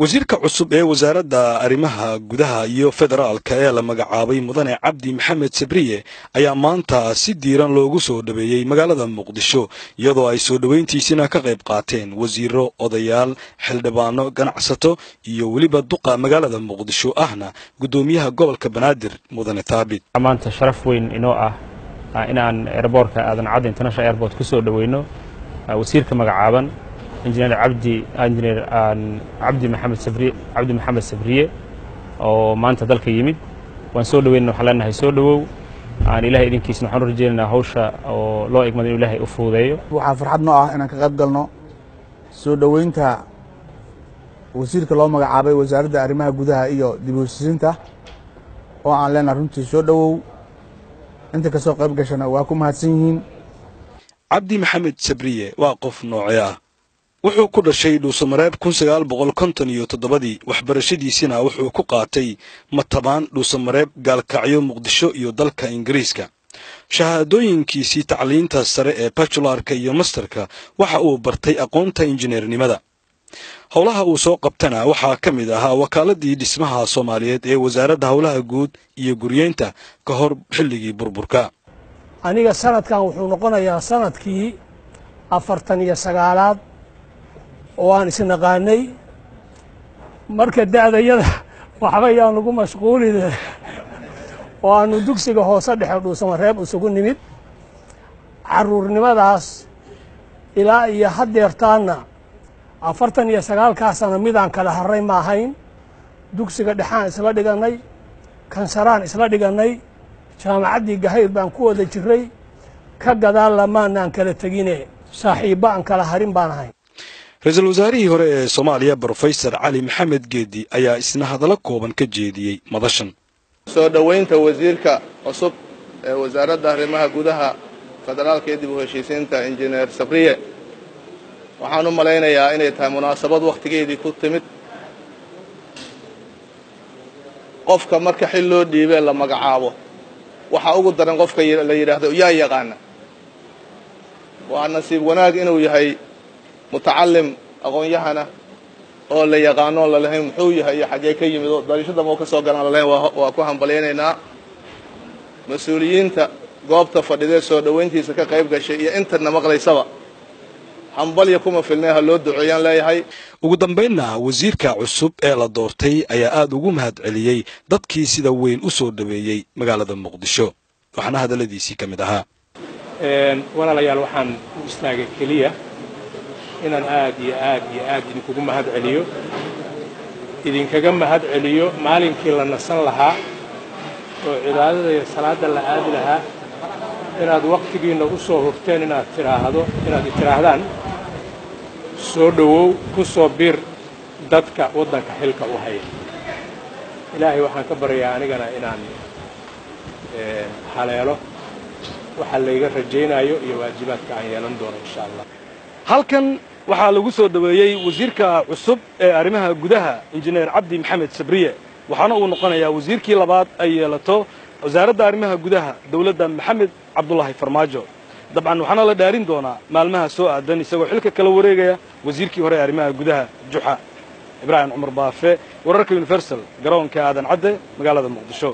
wasiirka cusub ee wasaaradda arrimaha gudaha iyo federaalka ee la magacaabay mudane cabdi maxamed sabriye ayaa maanta si diiran loogu soo dhaweeyey magaalada muqdisho iyadoo ay soo dhoweyntiisina ka qayb qaateen wasiiro odayaal xildhibaano ganacsato iyo weliba duqa magaalada muqdisho ahna guddoomiyaha gobolka banaadir mudane taabit maanta sharaf weyn inoo ah inaan airboortka aadan cadde international airport ku soo dhoweyno wasiirka magacaaban injineer cabdi injineer cabdi maxamed sabriye cabdi maxamed sabriye oo maanta dalka yimid. Waan soo dhaweynana waxaan leenahay soo dhowow. Aan ilahay idinkiisna waxaan u rajaynaynaa hawsha oo loo egmada inu ilaahay u fuudeeyo waxaa farxad noo ah inaan ka qayb galno soo dhoweynta wasiirka loo magacaabay wasaaradda arrimaha gudaha iyo dib u heshiisiinta oo aan leenahay runtii soo dhowow. Inta ka soo qayb gashana waa ku mahadsan yihiin. Cabdi maxamed sabriye waa qof noocee ah wuxuu ku dhashay dhuusamareeb kun sagaal iyo toddobadii. Waxbarashadiisina wuxuu ku qaatay matabaan dhuusamareeb gaalkacyo muqdisho iyo dalka ingiriiska. Shahaadooyinkiisii tacliinta sare ee bajularka iyo masterka waxa uu bartay aqoonta injineernimada. Howlaha uu soo qabtana waxaa ka mid ahaa wakaaladii dhismaha soomaaliyeed ee wasaaradda howlaha guud iyo guryeynta ka hor xilligii burburka. Aniga sanadkan wuxuu noqonayaa sannadkii afartan iyo sagaalaad oo aan isnaqaanay marka da'dayada waxba yaan lagu mashquulin. Oo aanu dugsiga hoose dhexe dhuusamareeb isugu nimid. Caruurnimadaas ilaa iyo haddeertaanna afartan iyo sagaalkaasana midaan kala harray ma ahayn. Dugsiga dhexaan isla dhigannay kansaraan isla dhigannay jaamacaddii gahayr baan ku wada jiray ka gadaal lamaanaan kala tegine saaxiibba aan kala harin baan ahayn ra'iisul wasaarihii hore ee soomaaliya brofesor cali maxamed geedi ayaa isna hadallo kooban ka jeediyey madashan. Soo dhoweynta wasiirka cusub ee wasaaradda arrimaha gudaha federaalka iyo dib u heshiisiinta injineer sabriye waxaan u malaynayaa inay tahay munaasabad wakhtigeedii ku timid. Qofka marka xil loo dhiibee la magacaabo. Waxaa ugu daran qofka la yidhaahdo yaa yaqaana. Waa nasiib wanaag inuu yahay mutacalim aqoon-yahana oo la yaqaano on lalahayn muxuu yahay iyo xaggee ka yimid oo dariishadama oo ka soo galaan lalahayn waa ku hambalyaynaynaa. Mas'uuliyiinta goobta fadhidee soo dhoweyntiisa ka qayb gashay iyo intana maqlaysaba. Hambalya kuma filnay ha loo duceeyaan leeyahay. Ugu dambaynna wasiirka cusub ee la doortay ayaa aad ugu mahad celiyey dadkii sida weyn u soo dhaweeyey magaalada muqdisho. Waxaana hadalladiisii ka mid ahaa. Walaalayaal waxaan u istaagay keliya inaan aad iyo aad iyo aad idinkugu mahad celiyo. Idinkaga mahad celiyo maalinkii la nasan lahaa oo cibaadada iyo salaadda la aadi lahaa inaad wakhtigiinna u soo hurteen inaad tidhaahdo inaad tidhaahdaan soo dhowow ku soo biir dadka waddanka xilka u haya. Ilaahay waxaan ka baryayaa anigana inaan haleelo. Waxa layga rajaynayo iyo waajibaadka aan yeelan doono insha allah. Halkan waxaa lagu soo dhoweeyey wasiirka cusub ee arrimaha gudaha injineer cabdi maxamed sabriye. Waxaana uu noqonayaa wasiirkii labaad ay yeelato wasaaradda arrimaha gudaha dowladda maxamed cabdulaahi farmaajo. Dabcan waxaana la dhaarin doonaa maalmaha soo aadan isagoo xilka kala wareegaya wasiirkii hore arrimaha gudaha juxa. Ibraahim cumar baafe wararka universal garoonka aadan cadde magaalada muqdisho